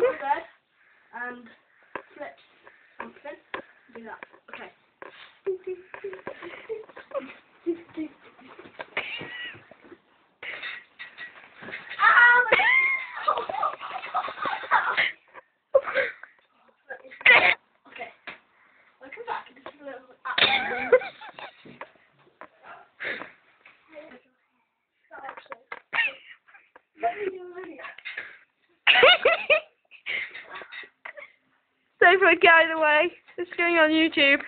bed and flip Don't forget, get out of the way. It's going on YouTube.